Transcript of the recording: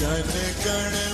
Jana Gana